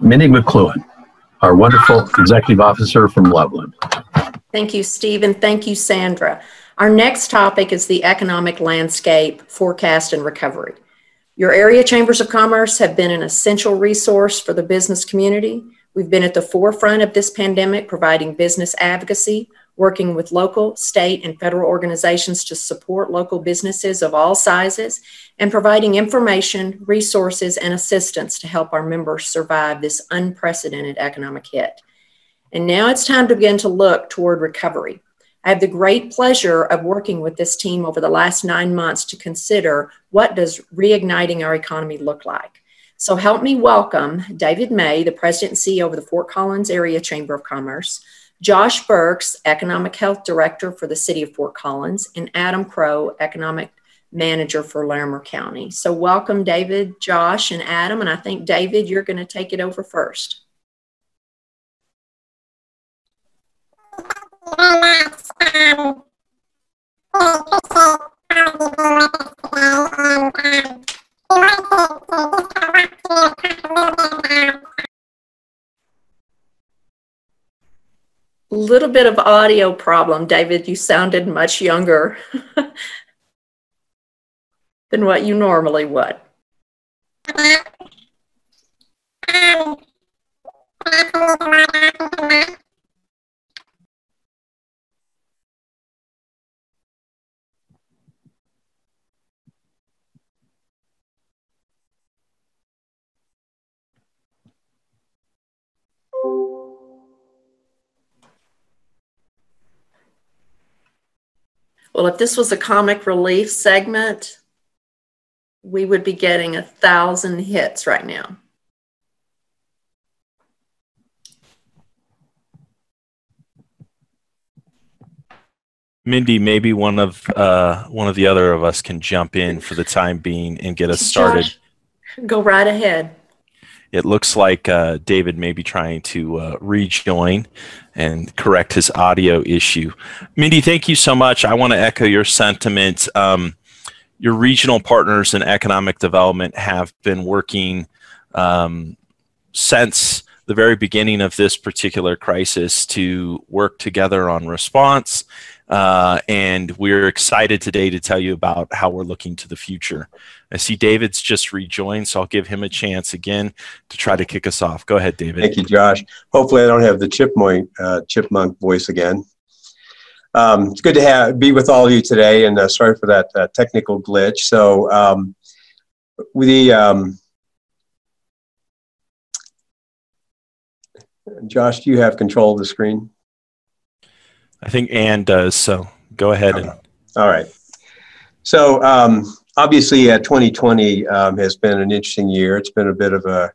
Mindy McCloughan, our wonderful executive officer from Loveland. Thank you, Steve, and thank you, Sandra. Our next topic is the economic landscape forecast and recovery. Your area chambers of commerce have been an essential resource for the business community. We've been at the forefront of this pandemic, providing business advocacy, working with local, state, and federal organizations to support local businesses of all sizes, and providing information, resources, and assistance to help our members survive this unprecedented economic hit. And now it's time to begin to look toward recovery. I have the great pleasure of working with this team over the last nine months to consider what does reigniting our economy look like. So help me welcome David May, the president and CEO of the Fort Collins Area Chamber of Commerce, Josh Birks, Economic Health Director for the City of Fort Collins, and Adam Crowe, Economic Manager for Larimer County. So welcome, David, Josh, and Adam. And I think, David, you're going to take it over first. Little bit of audio problem, David. You sounded much younger than what you normally would. Well, if this was a comic relief segment, we would be getting a thousand hits right now. Mindy, maybe one of uh, one of the other of us can jump in for the time being and get us started. Josh, go right ahead. It looks like uh, David may be trying to uh, rejoin and correct his audio issue. Mindy, thank you so much. I want to echo your sentiments. Um, your regional partners in economic development have been working um, since the very beginning of this particular crisis to work together on response. Uh, and we're excited today to tell you about how we're looking to the future. I see David's just rejoined, so I'll give him a chance again to try to kick us off. Go ahead, David. Thank you, Josh. Hopefully, I don't have the chipmunk, uh, chipmunk voice again. Um, it's good to have be with all of you today, and uh, sorry for that uh, technical glitch. So, um, the um, Josh, do you have control of the screen? I think Ann does. So go ahead and. All right. So um, obviously, uh, 2020 um, has been an interesting year. It's been a bit of a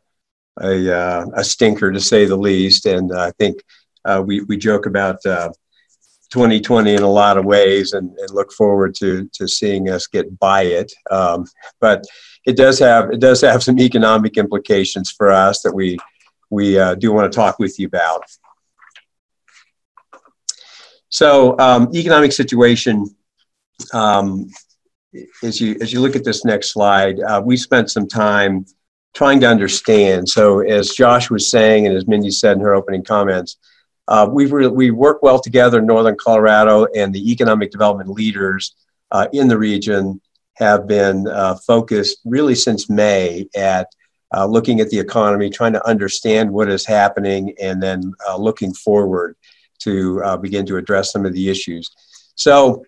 a, uh, a stinker to say the least, and I think uh, we we joke about 2020 uh, in a lot of ways, and, and, look forward to to seeing us get by it. Um, but it does have it does have some economic implications for us that we we uh, do want to talk with you about. So, um, economic situation. Um, as you as you look at this next slide, uh, we spent some time trying to understand. So, as Josh was saying, and as Mindy said in her opening comments, uh, we re- we work well together in Northern Colorado, and the economic development leaders uh, in the region have been uh, focused really since May at uh, looking at the economy, trying to understand what is happening, and then uh, looking forward to uh, begin to address some of the issues. So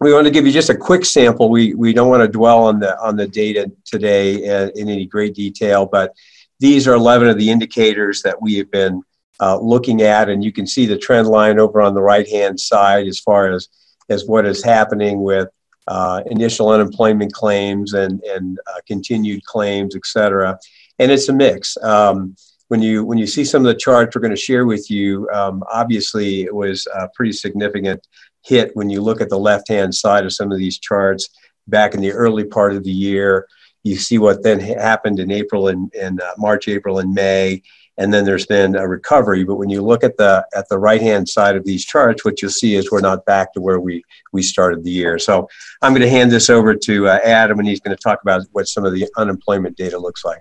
we want to give you just a quick sample. We, we don't want to dwell on the, on the data today in, in any great detail, but these are 11 of the indicators that we have been uh, looking at, and you can see the trend line over on the right-hand side as far as, as what is happening with uh, initial unemployment claims and, and uh, continued claims, et cetera. And it's a mix. Um, when you when you see some of the charts we're going to share with you, um, obviously it was a pretty significant hit when you look at the left hand side of some of these charts back in the early part of the year. You see what then happened in April and in uh, March, April, and May, and then there's been a recovery. But when you look at the at the right hand side of these charts, what you'll see is we're not back to where we we started the year. So I'm going to hand this over to uh, Adam, and he's going to talk about what some of the unemployment data looks like.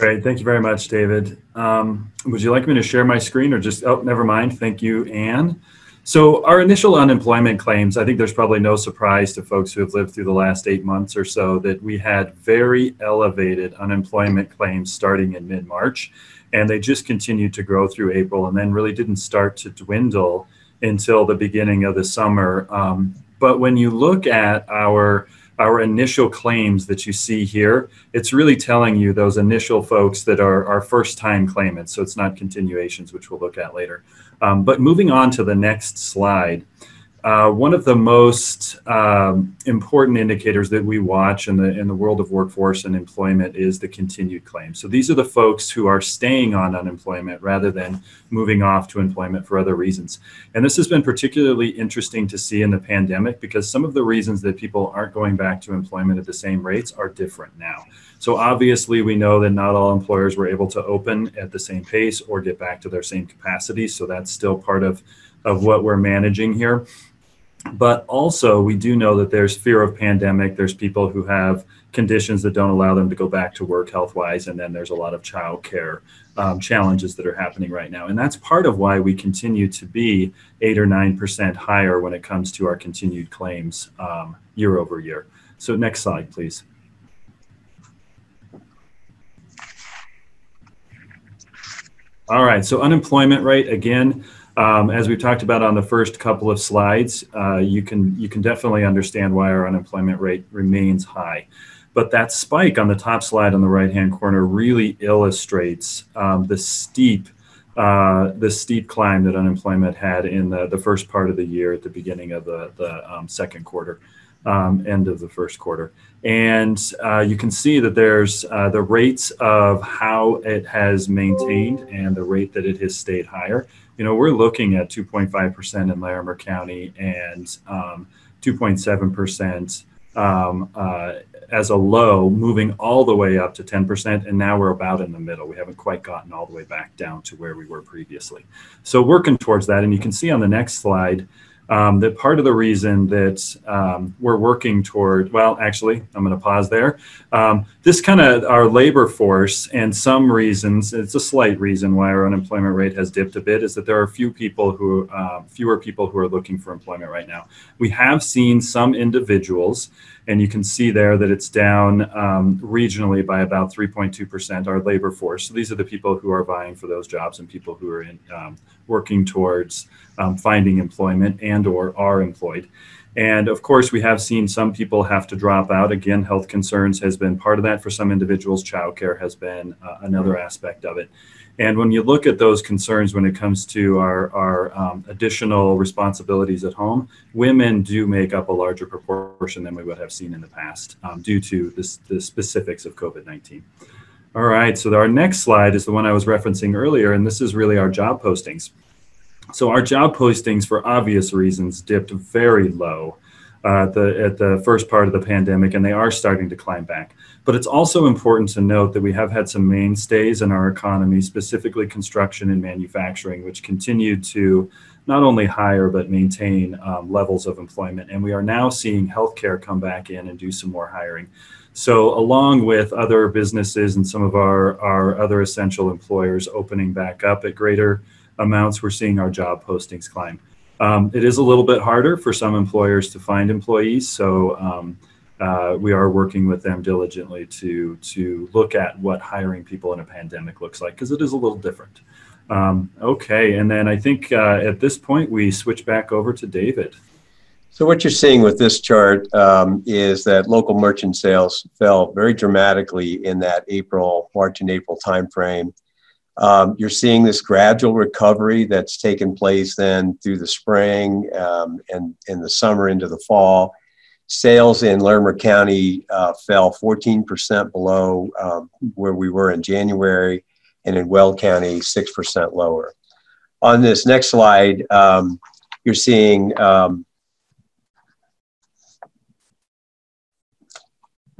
Great. Thank you very much, David. Um, would you like me to share my screen or just, oh, never mind. Thank you, Anne. So our initial unemployment claims, I think there's probably no surprise to folks who have lived through the last eight months or so that we had very elevated unemployment claims starting in mid-March, and they just continued to grow through April and then really didn't start to dwindle until the beginning of the summer. Um, but when you look at our our initial claims that you see here, it's really telling you those initial folks that are our first time claimants. So it's not continuations, which we'll look at later. Um, but moving on to the next slide, uh, one of the most um, important indicators that we watch in the in the world of workforce and employment is the continued claim. So these are the folks who are staying on unemployment rather than moving off to employment for other reasons. And this has been particularly interesting to see in the pandemic because some of the reasons that people aren't going back to employment at the same rates are different now. So obviously, we know that not all employers were able to open at the same pace or get back to their same capacity. So that's still part of of what we're managing here. But also, we do know that there's fear of pandemic. There's people who have conditions that don't allow them to go back to work health wise. And then there's a lot of child care um, challenges that are happening right now. And that's part of why we continue to be eight or 9% higher when it comes to our continued claims um, year over year. So, next slide, please. All right, so unemployment rate again. Um, as we've talked about on the first couple of slides, uh, you can you can definitely understand why our unemployment rate remains high. But that spike on the top slide on the right hand corner really illustrates um, the steep uh, the steep climb that unemployment had in the, the first part of the year at the beginning of the, the um, second quarter, um, end of the first quarter. And uh, you can see that there's uh, the rates of how it has maintained and the rate that it has stayed higher you know, we're looking at 2.5% in Larimer County and um, 2.7% um, uh, as a low, moving all the way up to 10%. And now we're about in the middle. We haven't quite gotten all the way back down to where we were previously. So working towards that. And you can see on the next slide, um, that part of the reason that um, we're working toward, well, actually, I'm going to pause there. Um, this kind of our labor force, and some reasons, it's a slight reason why our unemployment rate has dipped a bit, is that there are few people who, uh, fewer people who are looking for employment right now. We have seen some individuals, and you can see there that it's down um, regionally by about 3.2%, our labor force. So these are the people who are vying for those jobs and people who are in, um, working towards um, finding employment and or are employed. And of course, we have seen some people have to drop out. Again, health concerns has been part of that for some individuals. Childcare has been uh, another aspect of it. And when you look at those concerns when it comes to our, our um, additional responsibilities at home, women do make up a larger proportion than we would have seen in the past um, due to this, the specifics of COVID 19. All right, so our next slide is the one I was referencing earlier, and this is really our job postings. So our job postings, for obvious reasons, dipped very low uh, at, the, at the first part of the pandemic, and they are starting to climb back. But it's also important to note that we have had some mainstays in our economy, specifically construction and manufacturing, which continue to not only hire but maintain um, levels of employment. And we are now seeing healthcare come back in and do some more hiring. So, along with other businesses and some of our, our other essential employers opening back up at greater amounts, we're seeing our job postings climb. Um, it is a little bit harder for some employers to find employees, so um, uh, we are working with them diligently to to look at what hiring people in a pandemic looks like because it is a little different. Um, okay, and then I think uh, at this point we switch back over to David. So what you're seeing with this chart um, is that local merchant sales fell very dramatically in that April, March and April timeframe. Um, you're seeing this gradual recovery that's taken place then through the spring um, and in the summer into the fall. Sales in Larimer County uh, fell 14% below um, where we were in January, and in Weld County, 6% lower. On this next slide, um, you're seeing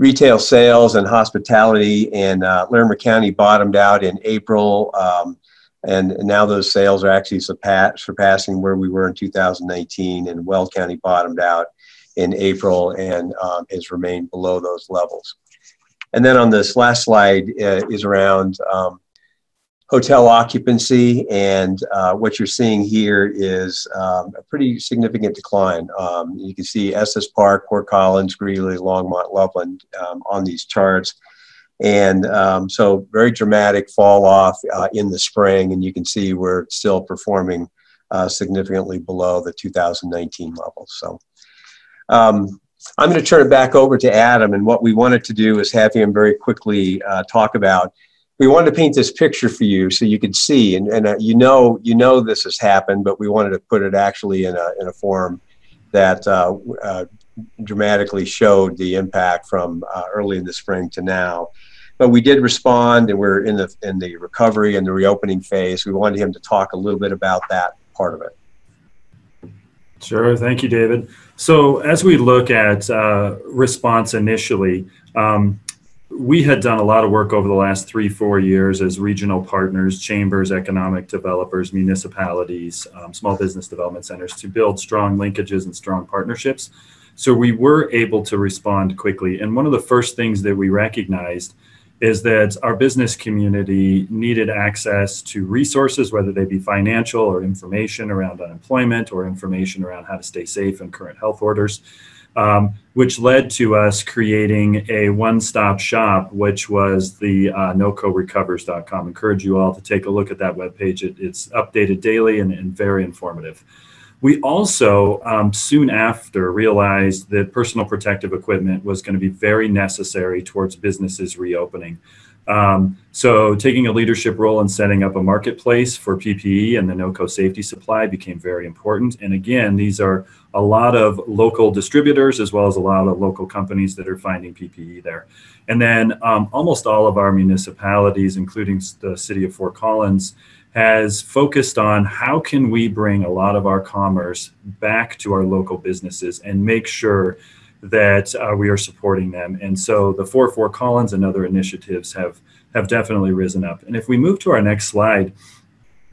retail sales and hospitality in uh, Larimer County bottomed out in April. Um, and now those sales are actually surpass, surpassing where we were in 2019. And Weld County bottomed out in April and um, has remained below those levels. And then on this last slide uh, is around um, hotel occupancy. And uh, what you're seeing here is um, a pretty significant decline. Um, you can see Estes Park, Fort Collins, Greeley, Longmont, Loveland um, on these charts. And um, so very dramatic fall off uh, in the spring. And you can see we're still performing uh, significantly below the 2019 levels. So um, I'm going to turn it back over to Adam. And what we wanted to do is have him very quickly uh, talk about we wanted to paint this picture for you so you could see and, and uh, you know you know this has happened but we wanted to put it actually in a, in a form that uh, uh, dramatically showed the impact from uh, early in the spring to now. But we did respond and we're in the in the recovery and the reopening phase. We wanted him to talk a little bit about that part of it. Sure. Thank you david. So as we look at uh, response initially um, we had done a lot of work over the last three, four years as regional partners, chambers, economic developers, municipalities, um, small business development centers to build strong linkages and strong partnerships. So we were able to respond quickly. And one of the first things that we recognized is that our business community needed access to resources, whether they be financial or information around unemployment or information around how to stay safe and current health orders um, which led to us creating a one-stop shop, which was the uh, nocorecovers.com. Encourage you all to take a look at that webpage. It, it's updated daily and, and, very informative. We also um, soon after realized that personal protective equipment was going to be very necessary towards businesses reopening. Um, so taking a leadership role in setting up a marketplace for PPE and the NOCO safety supply became very important. And again, these are a lot of local distributors as well as a lot of local companies that are finding PPE there. And then um, almost all of our municipalities, including the city of Fort Collins, has focused on how can we bring a lot of our commerce back to our local businesses and make sure that uh, we are supporting them. And so the four Fort Collins and other initiatives have have definitely risen up. And if we move to our next slide,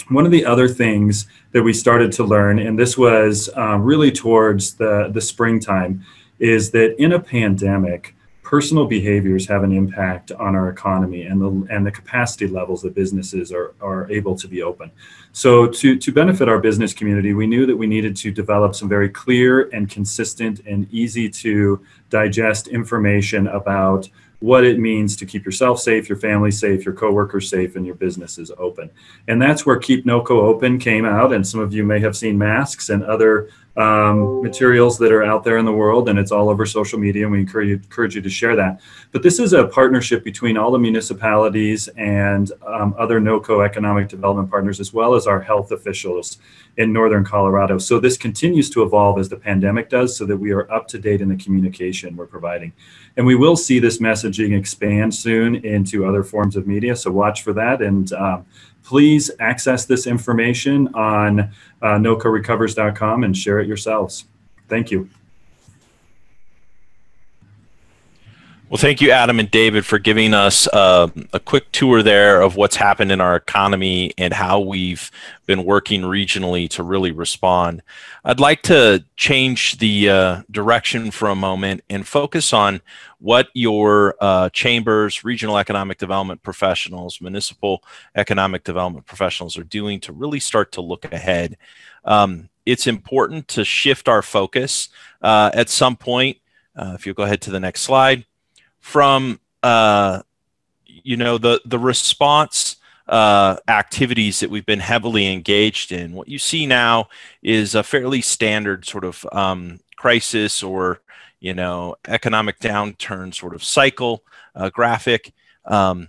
one of the other things that we started to learn, and this was uh, really towards the the springtime, is that in a pandemic, personal behaviors have an impact on our economy and the and the capacity levels that businesses are, are able to be open. So to, to benefit our business community, we knew that we needed to develop some very clear and consistent and easy to digest information about what it means to keep yourself safe, your family safe, your coworkers safe, and your businesses open. And that's where Keep NOCO Open came out. And some of you may have seen masks and other um, materials that are out there in the world, and it's all over social media, and we encourage you, encourage you to share that. But this is a partnership between all the municipalities and um, other NOCO economic development partners, as well as our health officials in Northern Colorado. So this continues to evolve as the pandemic does, so that we are up to date in the communication we're providing. And we will see this messaging expand soon into other forms of media, so watch for that. And um, please access this information on uh, nocorecovers.com and share it yourselves. Thank you. Well, thank you, Adam and David, for giving us uh, a quick tour there of what's happened in our economy and how we've been working regionally to really respond. I'd like to change the uh, direction for a moment and focus on what your uh, chambers, regional economic development professionals, municipal economic development professionals are doing to really start to look ahead. Um, it's important to shift our focus uh, at some point. Uh, if you go ahead to the next slide from uh, you know the the response uh, activities that we've been heavily engaged in. What you see now is a fairly standard sort of um, crisis or you know economic downturn sort of cycle uh, graphic, um,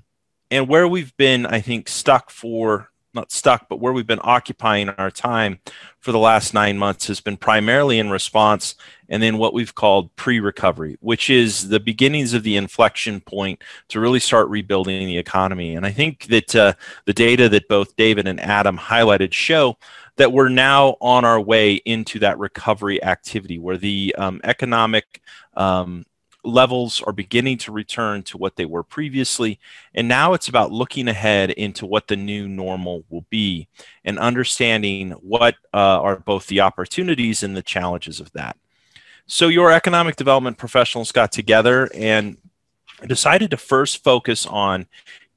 and where we've been, I think, stuck for not stuck, but where we've been occupying our time for the last nine months has been primarily in response and then what we've called pre recovery, which is the beginnings of the inflection point to really start rebuilding the economy. And I think that uh, the data that both David and Adam highlighted show that we're now on our way into that recovery activity where the um, economic um, levels are beginning to return to what they were previously. And now it's about looking ahead into what the new normal will be and understanding what uh, are both the opportunities and the challenges of that. So, your economic development professionals got together and decided to first focus on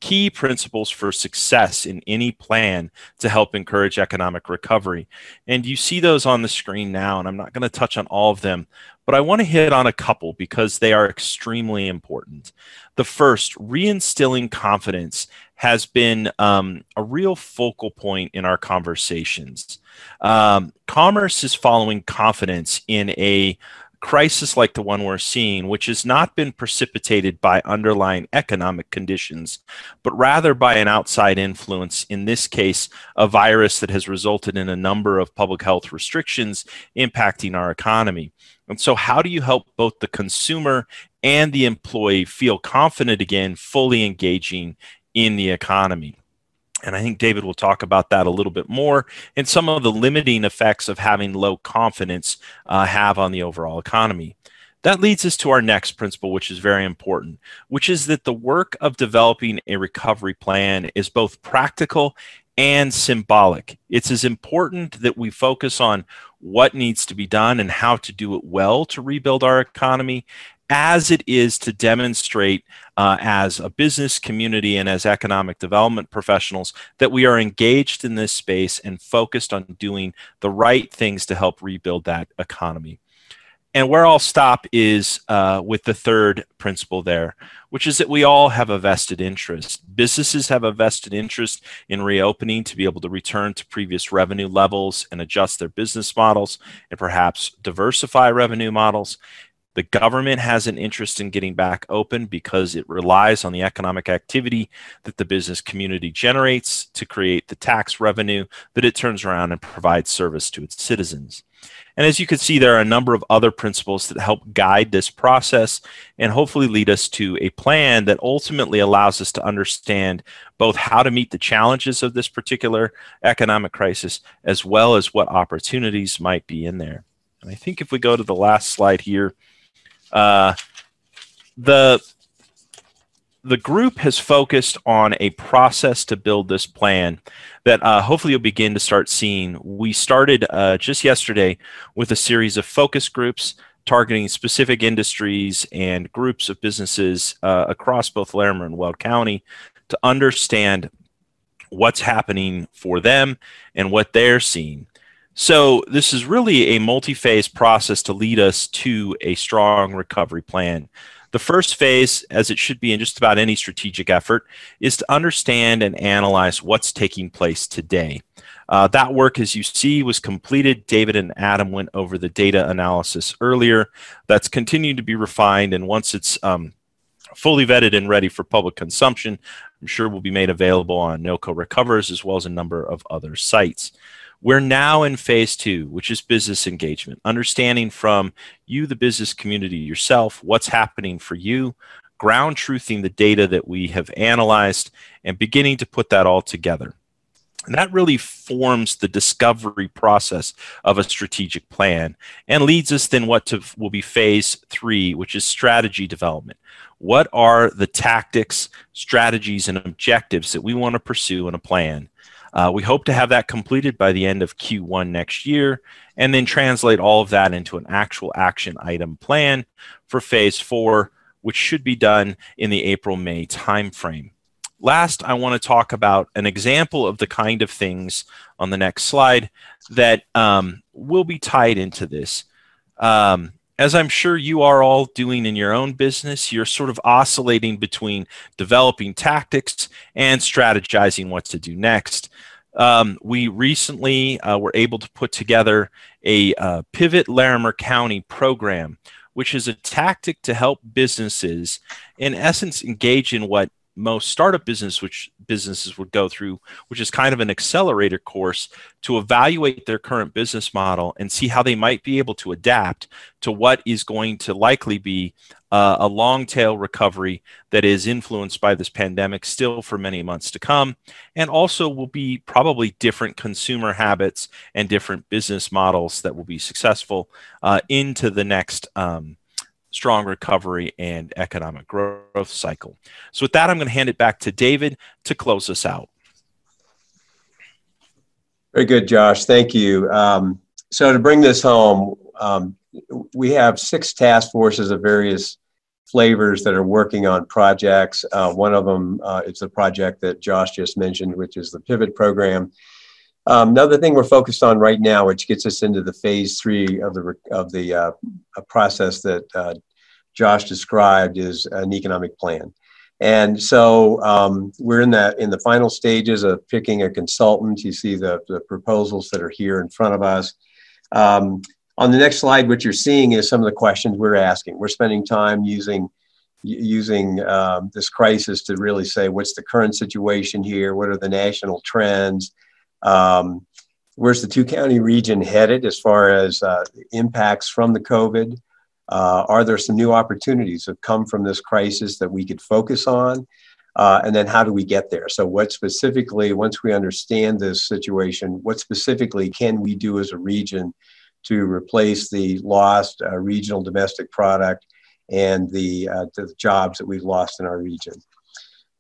key principles for success in any plan to help encourage economic recovery. And you see those on the screen now, and I'm not going to touch on all of them, but I want to hit on a couple because they are extremely important. The first, reinstilling confidence, has been um, a real focal point in our conversations. Um, commerce is following confidence in a crisis like the one we're seeing, which has not been precipitated by underlying economic conditions, but rather by an outside influence, in this case, a virus that has resulted in a number of public health restrictions impacting our economy. And so, how do you help both the consumer and the employee feel confident again, fully engaging in the economy? And I think David will talk about that a little bit more and some of the limiting effects of having low confidence uh, have on the overall economy. That leads us to our next principle, which is very important, which is that the work of developing a recovery plan is both practical and symbolic. It's as important that we focus on what needs to be done and how to do it well to rebuild our economy as it is to demonstrate uh, as a business community and as economic development professionals that we are engaged in this space and focused on doing the right things to help rebuild that economy. And where I'll stop is uh, with the third principle there, which is that we all have a vested interest. Businesses have a vested interest in reopening to be able to return to previous revenue levels and adjust their business models and perhaps diversify revenue models. The government has an interest in getting back open because it relies on the economic activity that the business community generates to create the tax revenue that it turns around and provides service to its citizens. And as you can see, there are a number of other principles that help guide this process and hopefully lead us to a plan that ultimately allows us to understand both how to meet the challenges of this particular economic crisis as well as what opportunities might be in there. And I think if we go to the last slide here, uh, the the group has focused on a process to build this plan that uh, hopefully you'll begin to start seeing. We started uh, just yesterday with a series of focus groups targeting specific industries and groups of businesses uh, across both Larimer and Weld County to understand what's happening for them and what they're seeing. So, this is really a multi phase process to lead us to a strong recovery plan. The first phase, as it should be in just about any strategic effort, is to understand and analyze what's taking place today. Uh, that work, as you see, was completed. David and Adam went over the data analysis earlier. That's continued to be refined, and once it's um, fully vetted and ready for public consumption, I'm sure will be made available on NOCO Recovers as well as a number of other sites. We're now in phase two, which is business engagement, understanding from you, the business community yourself, what's happening for you, ground truthing the data that we have analyzed, and beginning to put that all together. And that really forms the discovery process of a strategic plan and leads us then what to, will be phase three, which is strategy development. What are the tactics, strategies, and objectives that we want to pursue in a plan? Uh, we hope to have that completed by the end of Q1 next year and then translate all of that into an actual action item plan for phase four, which should be done in the April May timeframe. Last, I want to talk about an example of the kind of things on the next slide that um, will be tied into this. Um, as I'm sure you are all doing in your own business, you're sort of oscillating between developing tactics and strategizing what to do next. Um, we recently uh, were able to put together a uh, Pivot Larimer County program, which is a tactic to help businesses, in essence, engage in what most startup business which businesses would go through which is kind of an accelerator course to evaluate their current business model and see how they might be able to adapt to what is going to likely be uh, a long tail recovery that is influenced by this pandemic still for many months to come and also will be probably different consumer habits and different business models that will be successful uh, into the next um, strong recovery and economic growth cycle. So, with that, I'm going to hand it back to David to close us out. Very good, Josh. Thank you. Um, so, to bring this home, um, we have six task forces of various flavors that are working on projects. Uh, one of them uh, is the project that Josh just mentioned, which is the Pivot program. Um, another thing we're focused on right now, which gets us into the phase three of the of the uh, process that uh, Josh described, is an economic plan. And so um, we're in that in the final stages of picking a consultant. You see the, the proposals that are here in front of us. Um, on the next slide, what you're seeing is some of the questions we're asking. We're spending time using using um, this crisis to really say what's the current situation here, what are the national trends, um, where's the two county region headed as far as uh, impacts from the COVID? Uh, are there some new opportunities that come from this crisis that we could focus on? Uh, and then how do we get there? So, what specifically, once we understand this situation, what specifically can we do as a region to replace the lost uh, regional domestic product and the, uh, the jobs that we've lost in our region?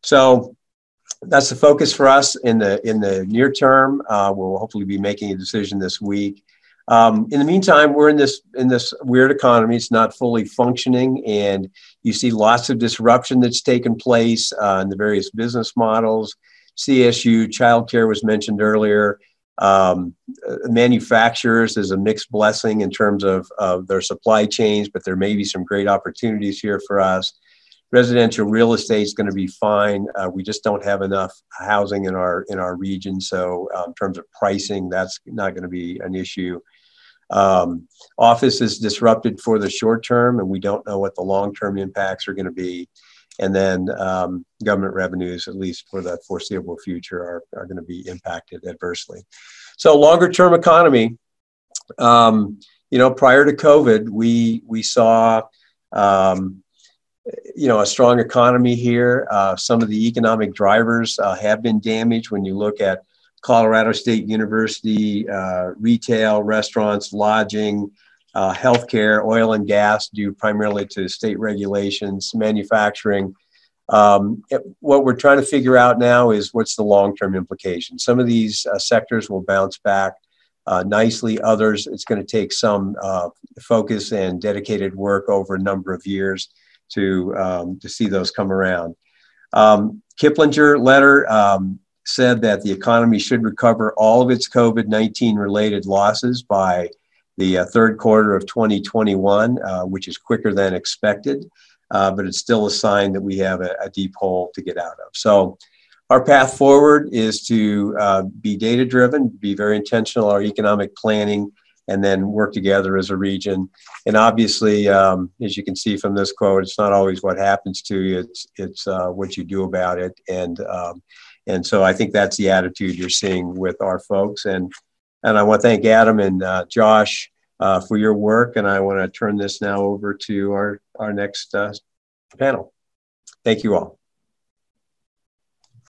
So, that's the focus for us in the in the near term. Uh, we'll hopefully be making a decision this week. Um, in the meantime, we're in this in this weird economy. It's not fully functioning, and you see lots of disruption that's taken place uh, in the various business models. CSU childcare was mentioned earlier. Um, manufacturers is a mixed blessing in terms of, of their supply chains, but there may be some great opportunities here for us residential real estate is going to be fine. Uh, we just don't have enough housing in our in our region, so uh, in terms of pricing, that's not going to be an issue. Um, office is disrupted for the short term, and we don't know what the long term impacts are going to be. And then um, government revenues, at least for the foreseeable future, are, are going to be impacted adversely. So longer term economy, um, you know, prior to COVID, we we saw um, you know, a strong economy here. Uh, some of the economic drivers uh, have been damaged when you look at Colorado State University, uh, retail, restaurants, lodging, uh, healthcare, oil and gas, due primarily to state regulations, manufacturing. Um, it, what we're trying to figure out now is what's the long term implication. Some of these uh, sectors will bounce back. Uh, nicely. Others, it's going to take some focus and dedicated work over a number of years to um, to see those come around. Um, Kiplinger letter um, said that the economy should recover all of its COVID 19 related losses by the uh, third quarter of 2021, uh, which is quicker than expected, uh, but it's still a sign that we have a, a, deep hole to get out of. So, our path forward is to uh, be data driven, be very intentional, our economic planning, and then work together as a region. And obviously, um, as you can see from this quote, it's not always what happens to you; it's it's uh, what you do about it. And um, and so I think that's the attitude you're seeing with our folks. And and I want to thank Adam and uh, Josh uh, for your work. And I want to turn this now over to our our next uh, panel. Thank you all.